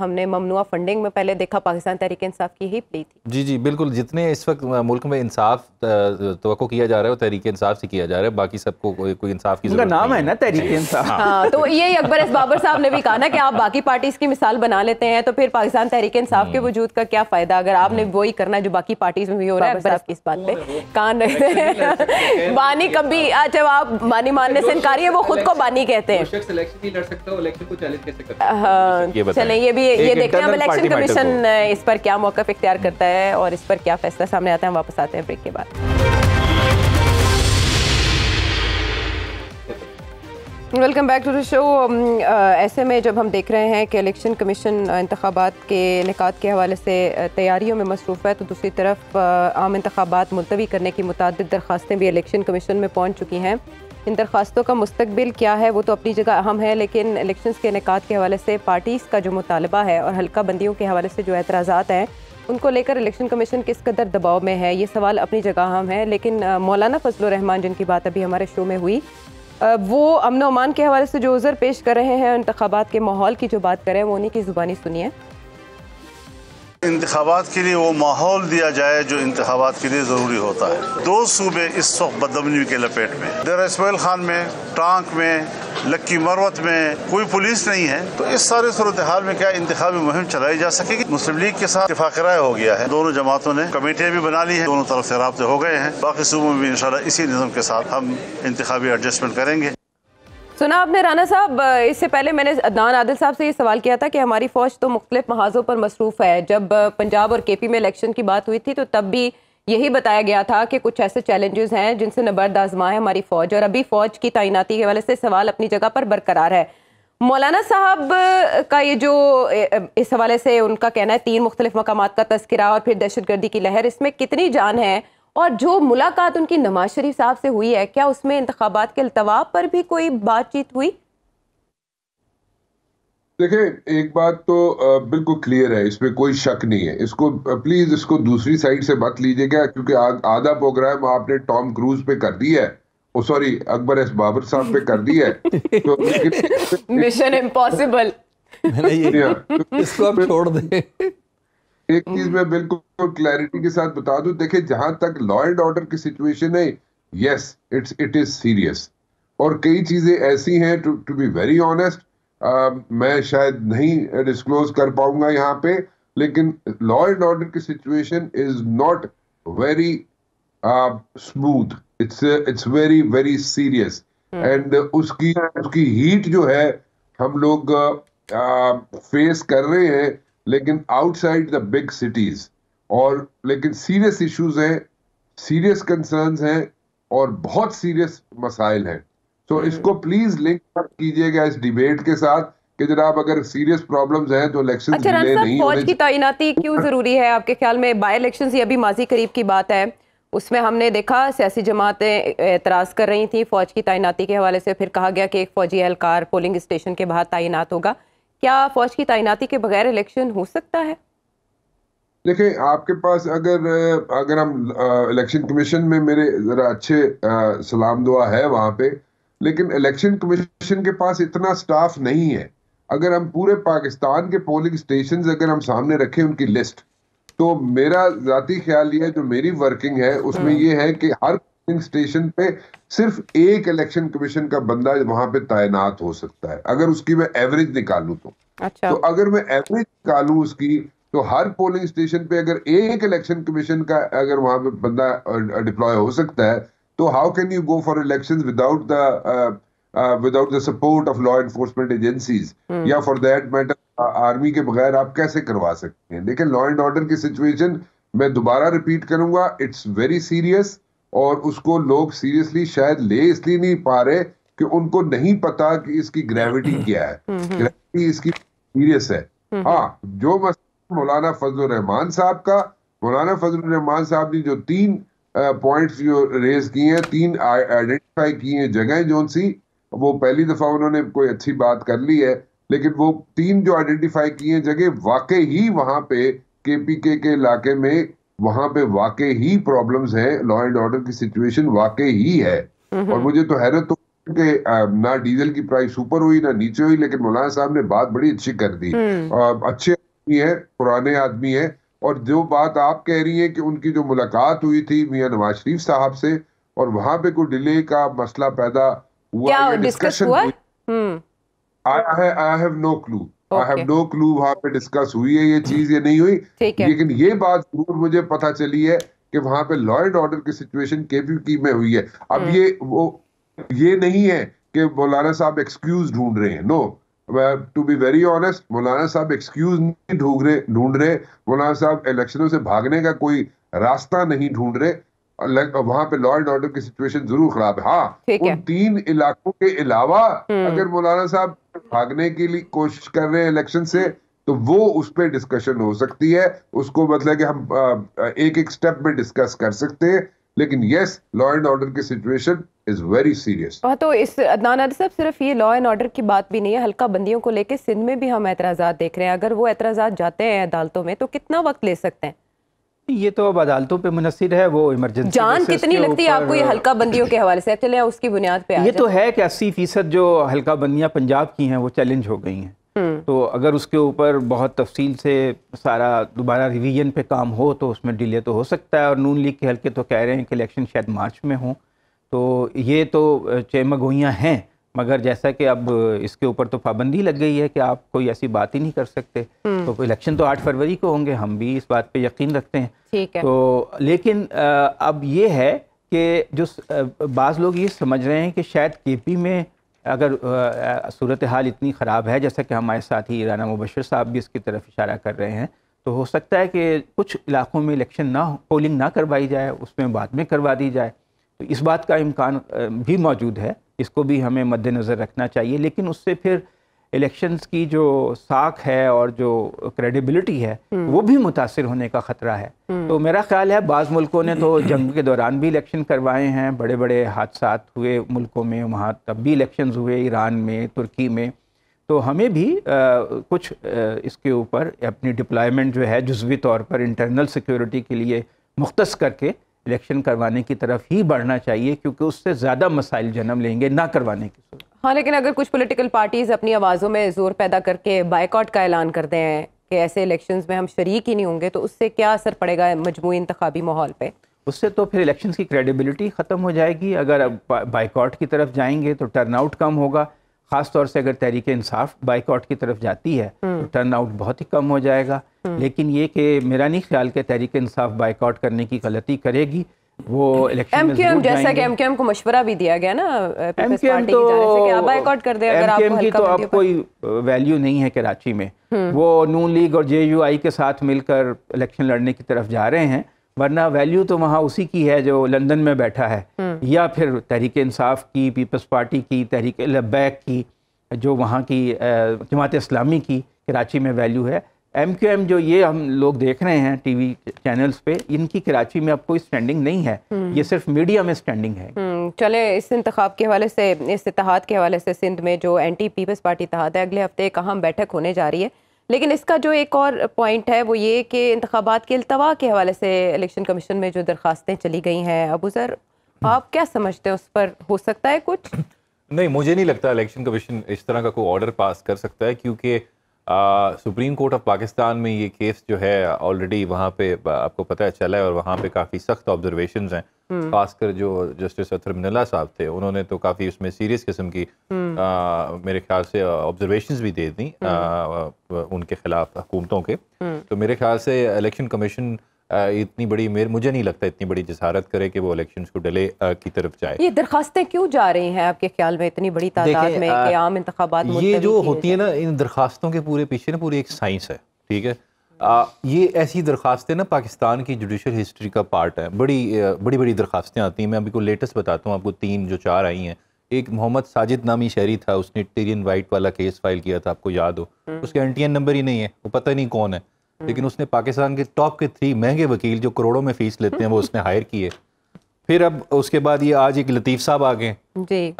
हमने ममनुआ फंडिंग में पहले देखा पाकिस्तान तहरीक इंसाफ की ही प्ली थी।
जी जी बिल्कुल जितने इस वक्त मुल्क में इंसाफ तो किया जा रहा है तहरीक इंसाफ से किया जा रहा है। बाकी सबको कोई कोई इंसाफ की
उनका नाम है ना तहरीक इंसाफ।
हाँ। तो ये अकबर एस बाबर साहब ने भी कहा ना कि आप बाकी पार्टीज़ की मिसाल बना लेते हैं तो फिर पाकिस्तान तहरीक इंसाफ के हम्म। वजूद का क्या फ़ायदा? अगर आपने हम्म। वही करना जो बाकी पार्टीज़ में भी हो रहा है अकबर इस बात पे [LAUGHS] कान [LAUGHS] बानी कभी जब आप बानी मानने से इनकारी है वो खुद को बानी कहते हैं। हाँ, चले ये भी ये देखते हैं इलेक्शन कमीशन इस पर क्या मौका इख्तियार करता है और इस पर क्या फैसला सामने आता है वापस आते हैं ब्रेक के बाद। Welcome back to the show. ऐसे में जब हम देख रहे हैं कि इलेक्शन कमीशन इंतबात के इनका के हवाले से तैयारियों में मसरूफ़ है तो दूसरी तरफ़ आम इंतबात मुलतवी करने की मुतद दरख्वास्तें भी इलेक्शन कमीशन में पहुँच चुकी हैं। इन दरख्वास्तों का मुस्तबिल क्या है, वो तो अपनी जगह अहम है, लेकिन इलेक्शन के इनका के हवाले से, पार्टीज़ का जो मुतालबा है और हल्का बंदियों के हवाले से जो एतराज़ात हैं उनको लेकर इलेक्शन कमीशन किस कदर दबाव में है? ये सवाल अपनी जगह हम हैं, लेकिन मौलाना फजल रहमान जिनकी बात अभी हमारे शो में हुई वो अमन अमान के हवाले से जो उज़र पेश कर रहे हैं इंतबात के माहौल की जो बात करें, वो उन्हीं की ज़ुबानी सुनिए।
इंतबात के लिए वो माहौल दिया जाए जो इंतबात के लिए ज़रूरी होता है। दो सूबे इस वक्त बदमनी के लपेट में डेरा इसमाइल खान में, टांक में, लक्की मरवत में कोई पुलिस नहीं है। तो इस सारे सूरत हाल में क्या इंतबी मुहिम चलाई जा सकेगी? मुस्लिम लीग के साथ इतफाक राय हो गया है। दोनों जमातों ने कमेटियाँ भी बना ली है। दोनों तरफ़ से रबते हो गए हैं। बाकी सूबों में भी इंशाल्लाह इसी निज़म के साथ हम इंतबी एडजस्टमेंट करेंगे।
सुना आपने राना साहब, इससे पहले मैंने अदनान आदिल साहब से ये सवाल किया था कि हमारी फ़ौज तो मुख्तलिफ़ महाजों पर मसरूफ़ है। जब पंजाब और के पी में इलेक्शन की बात हुई थी तो तब भी यही बताया गया था कि कुछ ऐसे चैलेंजेस हैं जिनसे नबर्द आजमा है हमारी फ़ौज। और अभी फ़ौज की तैनाती के वाले से सवाल अपनी जगह पर बरकरार है। मौलाना साहब का ये जो इस हवाले से उनका कहना है, तीन मुख्तलिफ़ मकाम का तस्करा और फिर दहशत गर्दी की लहर, इसमें कितनी जान है और जो मुलाकात उनकी नवाज़ शरीफ साहब से हुई है क्या उसमें इंतबात के अल्तवा पर भी कोई बातचीत हुई?
देखें एक बात तो बिल्कुल क्लियर है इसमें कोई शक नहीं है। इसको प्लीज़ इसको दूसरी साइड से मत लीजिएगा क्योंकि आधा प्रोग्राम आपने टॉम क्रूज पे कर दिया है। Oh sorry Akbar S Babar साहब पे कर दिया है। [LAUGHS]
तो मिशन इम्पॉसिबल [LAUGHS]
इसको छोड़ दे।
एक चीज़ मैं बिल्कुल क्लैरिटी के साथ बता दूँ देखिए जहाँ तक लॉ एंड ऑर्डर की सिचुएशन है yes it's it is serious और कई चीज़ें ऐसी हैं to to be very honest मैं शायद नहीं डिस्क्लोज कर पाऊँगा यहाँ पे लेकिन लॉ एंड ऑर्डर की situation is not very smooth it's it's very very serious and उसकी उसकी हीट जो है हम लोग फेस uh, कर रहे हैं लेकिन आउटसाइड द बिग सिटीज़ और लेकिन सीरियस इश्यूज़ हैं सीरियस कंसर्न्स हैं और बहुत सीरियस मसाइल हैं। तो. इसको प्लीज़ लिंक कीजिएगा इस डिबेट के साथ कि जनाब अगर सीरियस प्रॉब्लम्स हैं तो इलेक्शन
अच्छा, नहीं फौज की तैनाती क्यों ज़रूरी है? आपके ख्याल में बाई इलेक्शन ही अभी माजी करीब की बात है। उसमें हमने देखा सियासी जमातें एतराज़ कर रही थी फौज की तैनाती के हवाले से। फिर कहा गया कि एक फौजी एहलकार पोलिंग स्टेशन के बाहर तैनात होगा। क्या फौज की तैनाती के बगैर इलेक्शन हो सकता है
देखिए आपके पास अगर अगर हम इलेक्शन कमीशन में मेरे जरा अच्छे आ, सलाम दुआ है वहाँ पे लेकिन इलेक्शन कमीशन के पास इतना स्टाफ नहीं है अगर हम पूरे पाकिस्तान के पोलिंग स्टेशन अगर हम सामने रखें उनकी लिस्ट तो मेरा जाती ख्याल ये जो मेरी वर्किंग है उसमें हम्म। ये है कि हर स्टेशन पे सिर्फ़ एक इलेक्शन कमीशन का बंदा वहाँ पे तैनात हो सकता है। अगर उसकी मैं एवरेज निकालू तो। अच्छा। तो अगर मैं एवरेज निकालू उसकी तो हर पोलिंग स्टेशन पे अगर एक इलेक्शन कमीशन का अगर वहाँ पे बंदा डिप्लॉय हो सकता है तो how can you go for election without the without the support of law enforcement agencies या फॉर दैट मैटर आर्मी के बगैर आप कैसे करवा सकते हैं? देखिए लॉ एंड ऑर्डर की सिचुएशन मैं दोबारा रिपीट करूँगा इट्स वेरी सीरियस और उसको लोग सीरियसली शायद ले इसलिए नहीं पा रहे कि उनको नहीं पता कि इसकी ग्रेविटी [CLEARS THROAT] क्या है। ग्रेविटी हम्म, हम्म। इसकी सीरियस है। हम्म, हाँ जो मसला मौलाना फजल रहमान साहब का मौलाना फजल रहमान साहब ने जो तीन पॉइंट्स जो रेज किए हैं तीन आइडेंटिफाई किए हैं जगह जो सी वो पहली दफ़ा उन्होंने कोई अच्छी बात कर ली है लेकिन वो तीन जो आइडेंटिफाई किए हैं जगह वाकई ही वहाँ पे केपीके के इलाके में वहाँ पे वाकई ही प्रॉब्लम्स हैं लॉ एंड ऑर्डर की सिचुएशन वाकई ही है। और मुझे तो हैरत तो कि ना डीजल की प्राइस ऊपर हुई ना नीचे हुई लेकिन मौलाना साहब ने बात बड़ी अच्छी कर दी। हम्म। अच्छे आदमी है पुराने आदमी है और जो बात आप कह रही है कि उनकी जो मुलाकात हुई थी मियाँ नवाज़ शरीफ साहब से और वहाँ पे कोई डिले का मसला पैदा हुआ discussion I have no clue I have no clue वहाँ पे डिस्कस हुई है ये चीज़ ये नहीं हुई। लेकिन ये बात ज़रूर मुझे पता चली है कि वहाँ पे लॉ एंड ऑर्डर की सिचुएशन केपीकी में हुई है। अब हम्म। ये वो ये नहीं है कि मौलाना साहब एक्सक्यूज ढूंढ रहे हैं। No to be very honest मौलाना साहब एक्सक्यूज नहीं ढूंढ रहे ढूंढ रहे। मौलाना साहब इलेक्शनों से भागने का कोई रास्ता नहीं ढूंढ रहे। वहाँ पे लॉ एंड ऑर्डर की सिचुएशन ज़रूर खराब है। हाँ उन तीन इलाकों के अलावा हम्म। अगर मौलाना साहब भागने की लिए कोशिश कर रहे हैं इलेक्शन से तो वो उस पर डिस्कशन हो सकती है। उसको मतलब कि हम एक एक स्टेप में डिस्कस कर सकते हैं। लेकिन यस लॉ एंड ऑर्डर की सिचुएशन इज़ वेरी सीरियस
तो इस अदनान साहब, सिर्फ़ ये लॉ एंड ऑर्डर की बात भी नहीं है, हल्का बंदियों को लेकर सिंध में भी हम एतराज़ा देख रहे हैं। अगर वो एतराज़ा जाते हैं अदालतों में तो कितना वक्त ले सकते हैं?
ये तो अब अदालतों पे मुनसर है वो इमरजेंसी
जान कितनी लगती है आपको ये हल्का बंदियों के हवाले से? चले उसकी बुनियाद पे
ये तो है कि अस्सी फ़ीसद जो हल्का बंदियाँ पंजाब की हैं वो चैलेंज हो गई हैं। हम्म। तो अगर उसके ऊपर बहुत तफसील से सारा दोबारा रिवीजन पे काम हो तो उसमें डिले तो हो सकता है और नून लीग के हल्के तो कह रहे हैं कि इलेक्शन शायद मार्च में हो। तो ये तो चेमगोइयाँ हैं मगर जैसा कि अब इसके ऊपर तो पाबंदी लग गई है कि आप कोई ऐसी बात ही नहीं कर सकते। तो इलेक्शन तो आठ फरवरी को होंगे हम भी इस बात पे यकीन रखते हैं।
ठीक है।
तो लेकिन अब ये है कि जो बाज़ लोग ये समझ रहे हैं कि शायद के में अगर सूरत हाल इतनी ख़राब है जैसा कि हमारे साथ ही राना मुबशर साहब भी इसकी तरफ़ इशारा कर रहे हैं तो हो सकता है कि कुछ इलाकों में इलेक्शन ना पोलिंग ना करवाई जाए उसमें बाद में करवा दी जाए। तो इस बात का इम्कान भी मौजूद है। इसको भी हमें मद्देनज़र रखना चाहिए। लेकिन उससे फिर इलेक्शंस की जो साख है और जो क्रेडिबिलिटी है वो भी मुतासर होने का ख़तरा है। तो मेरा ख्याल है बाज़ मुल्कों ने तो [CLEARS THROAT] जंग के दौरान भी इलेक्शन करवाए हैं। बड़े बड़े हादसा हुए मुल्कों में वहाँ तब भी इलेक्शन हुए ईरान में तुर्की में। तो हमें भी आ, कुछ आ, इसके ऊपर अपनी डिप्लॉयमेंट जो है जज्वी तौर पर इंटरनल सिक्योरिटी के लिए मुख्त करके इलेक्शन करवाने की तरफ़ ही बढ़ना चाहिए क्योंकि उससे ज़्यादा मसाइल जन्म लेंगे ना करवाने की
हाँ लेकिन अगर कुछ पॉलिटिकल पार्टीज़ अपनी आवाज़ों में ज़ोर पैदा करके बाइकआउट का ऐलान करते हैं कि ऐसे इलेक्शंस में हम शरीक ही नहीं होंगे तो उससे क्या असर पड़ेगा मजमू इंतबी माहौल पर
उससे तो फिर इलेक्शन की क्रेडिबिलिटी ख़त्म हो जाएगी अगर बाइकआउट की तरफ़ जाएँगे तो टर्नआउट कम होगा ख़ास तौर से अगर तहरीक इंसाफ बाइकआउट की तरफ़ जाती है तो टर्नआउट हम्म। बहुत ही कम हो जाएगा। लेकिन ये कि मेरा नहीं ख्याल कि तहरीक इंसाफ बाइकआउट करने की गलती करेगी वो इलेक्शन
एमक्यूएम जैसा कि एमक्यूएम को मशवरा भी दिया गया ना एमक्यूएम तो बाइकआउट कर दे अगर
आपको की तो अब कोई वैल्यू नहीं है कराची में हम्म। वो नून लीग और जेयूआई के साथ मिलकर इलेक्शन लड़ने की तरफ़ जा रहे हैं वरना वैल्यू तो वहाँ उसी की है जो लंदन में बैठा है हम्म। या फिर तहरीक इंसाफ की पीपल्स पार्टी की तहरीक लबैक की जो वहाँ की जमात इस्लामी की कराची में वैल्यू है एम क्यू एम जो ये हम लोग देख रहे हैं टीवी चैनल्स पे इनकी कराची में अब कोई स्टैंडिंग नहीं है। हम्म। ये सिर्फ़ मीडिया में स्टैंडिंग है।
हम्म, चले इस इंतखाब के हवाले से इस इतिहाद के हवाले से सिंध में जो एंटी पीपल्स पार्टी इतिहाद है अगले हफ़्ते एक अहम बैठक होने जा रही है। लेकिन इसका जो एक और पॉइंट है वो ये कि इंतबात के अल्तवा के हवाले से इलेक्शन कमीशन में जो दरख्वास्तें चली गई हैं अबू सर आप क्या समझते हैं उस पर? हो सकता है कुछ?
नहीं मुझे नहीं लगता इलेक्शन कमीशन इस तरह का कोई ऑर्डर पास कर सकता है क्योंकि सुप्रीम कोर्ट ऑफ़ पाकिस्तान में ये केस जो है ऑलरेडी वहाँ पे आपको पता है चला है और वहाँ पे काफ़ी सख्त ऑब्जर्वेशन हैं हम्म। खासकर जो जस्टिस अतर मिनला साहब थे उन्होंने तो काफ़ी उसमें सीरियस किस्म की हम्म। आ, मेरे ख्याल से ऑब्जर्वेशन भी दे दी आ, उनके खिलाफ हुकूमतों के तो मेरे ख्याल से इलेक्शन कमीशन इतनी बड़ी मेर मुझे नहीं लगता इतनी बड़ी जसारत करे कि वो इलेक्शन को डिले की तरफ़ जाए।
ये दरखास्तें क्यों जा रही हैं आपके ख्याल में इतनी बड़ी तादाद में कि आम इंतखाबात
ये जो होती है ना इन दरखास्तों के पूरे पीछे ना पूरी एक साइंस है ठीक है? आ, ये ऐसी दरखास्तें ना पाकिस्तान की जुडिशल हिस्ट्री का पार्ट है। बड़ी बड़ी बड़ी दरखास्तें आती हैं। मैं अभी को लेटेस्ट बताता हूँ आपको तीन जो चार आई हैं। एक मोहम्मद साजिद नामी शहरी था उसने टेरियन वाइट वाला केस फ़ाइल किया था आपको याद हो? हम्म। उसके एन नंबर ही नहीं है वो पता नहीं कौन है। लेकिन उसने पाकिस्तान के टॉप के थ्री महँगे वकील जो करोड़ों में फ़ीस लेते हैं वो उसने हायर किए। फिर अब उसके बाद ये आज एक लतीफ़ साहब आ गए।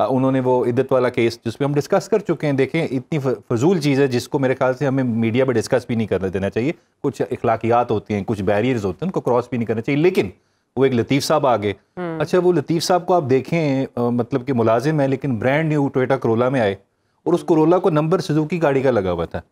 उन्होंने वो इद्दत वाला केस जिसपे हम डिस्कस कर चुके हैं देखें इतनी फजूल चीज़ है जिसको मेरे ख्याल से हमें मीडिया पर डिस्कस भी नहीं करने देना चाहिए। कुछ अखलाकियात होती हैं कुछ बैरियर्स होते हैं उनको क्रॉस भी नहीं करना चाहिए। लेकिन वो एक लतीफ़ साहब आ गए। हम्म। अच्छा वो लतीफ़ साहब को आप देखें आ, मतलब कि मुलाजिम है लेकिन ब्रांड न्यू टोयोटा करोला में आए और उस करोला को नंबर सुजुकी गाड़ी का लगा हुआ था।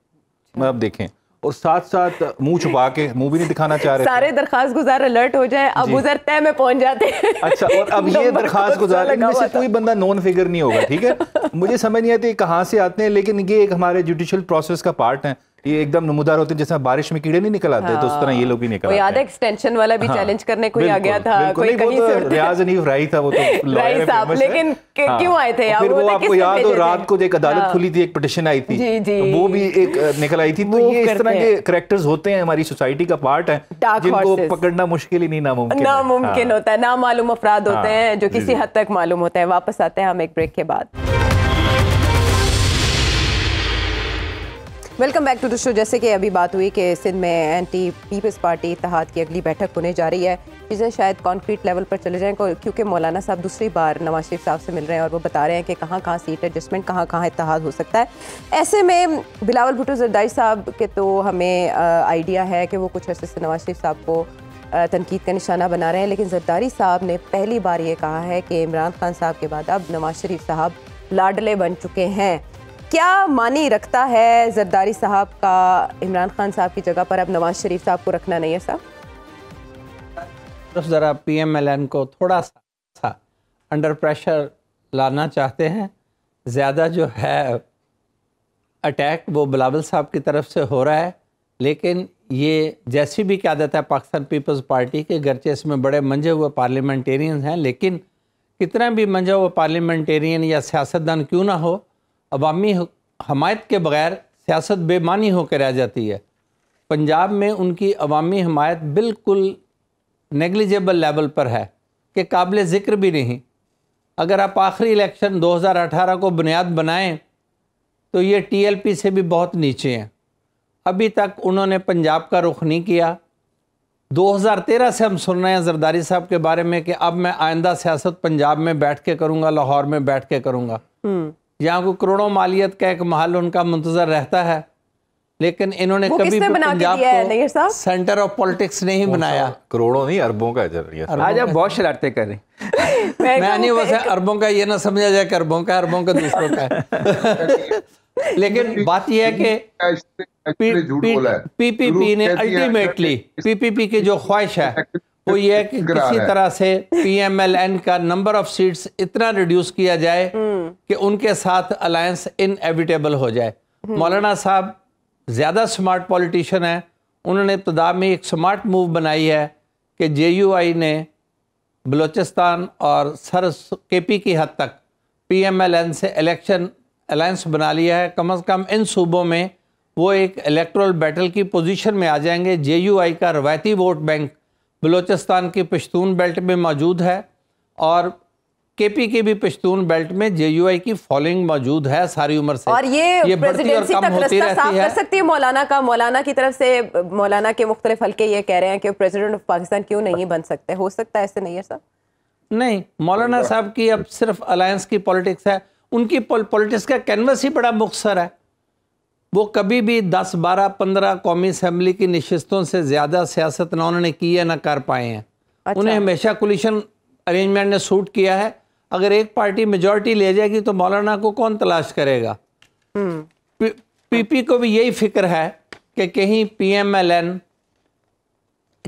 मैं आप देखें और साथ साथ मुँह छुपा के मुँह भी नहीं दिखाना चाह रहे
सारे दरखास्त गुजार अलर्ट हो जाए अब गुजर तय में पहुँच जाते हैं।
अच्छा और अब ये दरखास्त गुजार इनमें से कोई बंदा नॉन फिगर नहीं होगा ठीक है? मुझे समझ नहीं आती कहाँ से आते हैं लेकिन ये एक हमारे जुडिशल प्रोसेस का पार्ट है। ये एकदम नमूदार होते हैं जैसे बारिश में कीड़े नहीं निकल आते हाँ। तो उस तरह ये लोग भी निकल
याद है। एक्सटेंशन वाला भी हाँ। चैलेंज करने कोई आ गया था कोई कहीं तो से
रियाज अनीफ राई था वो तो [LAUGHS]
राई साहब लेकिन हाँ। क्यों आए थे?
फिर वो आपको याद हो रात को एक अदालत हाँ। खुली थी एक पिटिशन आई थी। तो वो भी एक निकल आई थी। तो ये इस तरह के करेक्टर्स होते हैं हमारी सोसाइटी का पार्ट है जिनको पकड़ना मुश्किल ही नहीं नामुमकिन
नामुमकिन होता है नामालूम अफराद होते हैं। जो किसी हद तक मालूम होते हैं। वापस आते हैं हम एक ब्रेक के बाद। Welcome back to the show जैसे कि अभी बात हुई कि सिंध में एंटी पीपल्स पार्टी इतिहाद की अगली बैठक होने जा रही है। चीज़ें शायद कॉन्क्रीट लेवल पर चले जाएँ क्योंकि मौलाना साहब दूसरी बार नवाज़ शरीफ साहब से मिल रहे हैं और वो बता रहे हैं कि कहाँ कहाँ सीट एडजस्टमेंट कहाँ कहाँ इतिहाद हो सकता है। ऐसे में बिलावल भुटो जरदाई साहब के तो हमें आइडिया है कि वो कुछ अर्से से नवाज़ शरीफ साहब को तनकीद का निशाना बना रहे हैं। लेकिन जरदारी साहब ने पहली बार ये कहा है कि इमरान खान साहब के बाद अब नवाज़ शरीफ साहब लाडले बन चुके हैं। क्या मानी रखता है जरदारी साहब का इमरान खान साहब की जगह पर? अब नवाज़ शरीफ साहब को रखना नहीं है साहब
ज़रा पी एम एल एन को थोड़ा सा, सा अंडर प्रेशर लाना चाहते हैं। ज़्यादा जो है अटैक वो बिलावल साहब की तरफ़ से हो रहा है। लेकिन ये जैसी भी क्यादत है पाकिस्तान पीपल्स पार्टी के गर्चे इसमें बड़े मंजे हुए पार्लियामेंटेरियन हैं। लेकिन कितना भी मंजा हुआ पार्लियामेंटेरियन या सियासतदान क्यों ना हो अवामी हमायत के बगैर सियासत बेमानी होकर रह जाती है। पंजाब में उनकी अवामी हमायत बिल्कुल नेगलिजेबल लेवल पर है, कि काबिल ज़िक्र भी नहीं। अगर आप आखिरी इलेक्शन 2018 को बुनियाद बनाएँ तो ये टीएलपी से भी बहुत नीचे हैं। अभी तक उन्होंने पंजाब का रुख नहीं किया। 2013 से हम सुन रहे हैं जरदारी साहब के बारे में कि अब मैं आइंदा सियासत पंजाब में बैठ के करूँगा, लाहौर में बैठ के करूँगा। यहाँ को करोड़ों मालियत का एक महल उनका मुंतजर रहता है लेकिन इन्होंने कभी पंजाब
दिया नैयर साहब?
को सेंटर ऑफ़ पॉलिटिक्स नहीं बनाया।
करोड़ों नहीं अरबों का है
आज आप बहुत शरारतें कर रहे हैं। [LAUGHS]
मैं नहीं वैसे अरबों का ये ना समझा जाए कि अरबों का अरबों का दूसरों का है। [LAUGHS] लेकिन बात यह है कि पीपीपी ने अल्टीमेटली पीपीपी की जो ख्वाहिश है वो ये है कि किसी
रहा।
तरह से पीएमएलएन का नंबर ऑफ़ सीट्स इतना रिड्यूस किया जाए कि उनके साथ अलायंस इनएविटेबल हो जाए। मौलाना साहब ज़्यादा स्मार्ट पॉलिटिशियन है। उन्होंने इब्तदा में एक स्मार्ट मूव बनाई है कि जेयूआई ने बलूचिस्तान और सर के पी की हद तक पीएमएलएन से इलेक्शन अलायंस बना लिया है। कम अज़ कम इन सूबों में वो एक इलेक्ट्रल बैटल की पोजीशन में आ जाएँगे। जेयूआई का रवायती वोट बैंक बलूचिस्तान की पश्तून बेल्ट में मौजूद है और केपी के भी पश्तून बेल्ट में जेयूआई की फॉलोइंग मौजूद है सारी उम्र से।
और ये,
और
प्रेसिडेंसी
कम
तक रास्ता साफ़ कर सकती है मौलाना का मौलाना की तरफ़ से मौलाना के मुख्तलिफ़ हल्के ये कह रहे हैं कि प्रेसिडेंट ऑफ़ पाकिस्तान क्यों नहीं बन सकते? हो सकता है ऐसे नहीं है साहब
नहीं मौलाना साहब की अब सिर्फ़ अलायंस की पॉलिटिक्स है। उनकी पॉलिटिक्स का कैनवस ही बड़ा मुख्तर है। वो कभी भी 10, 12, 15 कौमी असम्बली की नशस्तों से ज़्यादा सियासत ना उन्होंने की है ना कर पाए हैं।
अच्छा।
उन्हें हमेशा कोलिशन अरेंजमेंट ने सूट किया है। अगर एक पार्टी मेजॉरिटी ले जाएगी तो मौलाना को कौन तलाश करेगा? पीपी पी- को भी यही फ़िक्र है कि कहीं पीएमएलएन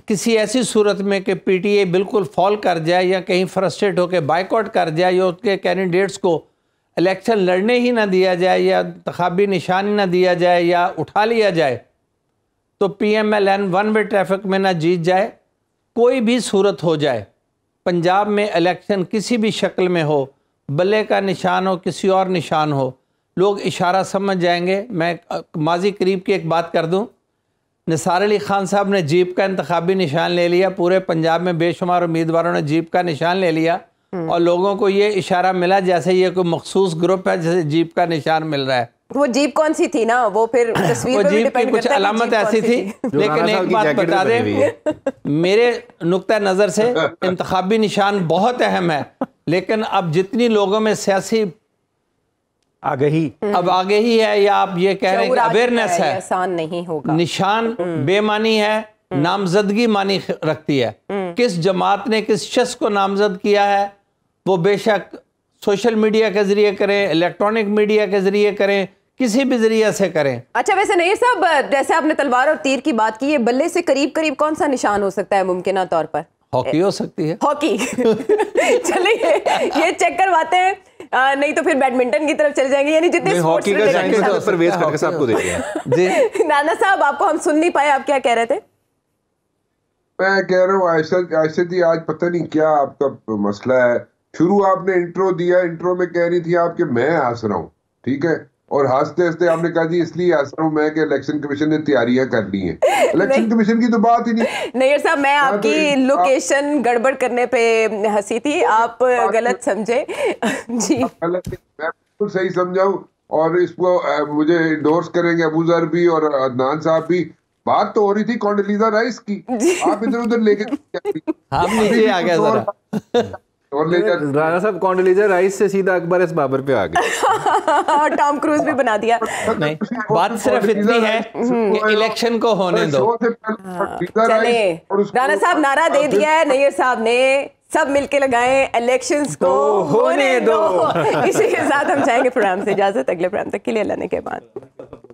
किसी ऐसी सूरत में कि पीटीए बिल्कुल फॉल कर जाए या कहीं फ्रस्ट्रेट होकर बाइकआउट कर जाए या उसके कैंडिडेट्स को इलेक्शन लड़ने ही ना दिया जाए या इंतखाबी निशान ही ना दिया जाए या उठा लिया जाए तो पीएमएलएन वन वे ट्रैफ़िक में ना जीत जाए कोई भी सूरत हो जाए। पंजाब में इलेक्शन किसी भी शक्ल में हो, बल्ले का निशान हो, किसी और निशान हो, लोग इशारा समझ जाएँगे। मैं माजी करीब की एक बात कर दूँ। निसार अली खान साहब ने जीप का इंतबी निशान ले लिया, पूरे पंजाब में बेशुमार उम्मीदवारों ने जीप का निशान ले लिया। और लोगों को ये इशारा मिला जैसे ये कोई मखसूस ग्रुप है जैसे जीप का निशान मिल रहा है।
वो जीप कौन सी थी ना? वो फिर [CLEARS THROAT] तस्वीर
वो
पे
जीप की कुछ अलामत ऐसी थी। लेकिन एक बात बता दें [LAUGHS] मेरे नुक्ता नज़र से [LAUGHS] इंतखाबी निशान बहुत अहम है लेकिन अब जितनी लोगों में सियासी
आगे ही।
अब आगे ही है या आप ये कह रहे हैं अवेयरनेस है
आसान नहीं होगा।
निशान बेमानी है नामजदगी मानी रखती है। किस जमात ने किस शख्स को नामजद किया है वो बेशक सोशल मीडिया के ज़रिए करें इलेक्ट्रॉनिक मीडिया के ज़रिए करें किसी भी ज़रिए से करें।
अच्छा वैसे नहीं साहब जैसे आपने तलवार और तीर की बात की है बल्ले से करीब करीब कौन सा निशान हो सकता है मुमकिन तौर पर?
हॉकी हो सकती है।
हॉकी। [LAUGHS] चलिए ये चेक करवाते हैं। आ, नहीं तो फिर बैडमिंटन की तरफ़ चले जाएँगे यानी जितने
हॉकी का
निशान-
तो परवेज खड़गे साहब को दे [LAUGHS]
जी।
नाना साहब आपको हम सुन नहीं पाए आप क्या कह रहे थे?
मैं कह रहा हूँ आयशा आयशा जी आज पता नहीं क्या आपका मसला है। शुरू आपने इंट्रो दिया इंट्रो में कह रही थी आप कि मैं हंस रहा हूँ ठीक है? और हँसते हँसते आपने कहा जी इसलिए हंस रहा हूँ मैं कि इलेक्शन कमीशन ने तैयारियाँ कर ली हैं। [LAUGHS] इलेक्शन कमीशन की तो बात ही नहीं। [LAUGHS]
नैयर साहब मैं
हाँ, तो
आपकी
इस-
लोकेशन गड़बड़ करने पे हँसी थी [LAUGHS] आप गलत समझे। जी।
गलत मैं बिल्कुल सही समझाऊं और इसको मुझे इंडोर्स करेंगे अबू जर भी और अदनान साहब भी। बात तो हो रही थी कॉन्डलीजा राइस की। आप इधर उधर लेके
हम नीचे आ
जा
राणा साहब कॉन्डोलीजा राइस से सीधा अकबर एस बाबर पे आ गए। [LAUGHS]
टॉम क्रूज भी बना दिया।
नहीं बात सिर्फ़ इतनी है कि इलेक्शन को होने दो।
कॉन्डोलीजा
चले। राणा साहब नारा दे दिया है नैयर साहब ने। सब मिलके लगाएँ इलेक्शंस को होने दो। [LAUGHS] इसी के साथ हम जाएँगे प्रोग्राम से इजाज़त अगले प्रोग्राम तक के लिए अल्लाह ने के बाद।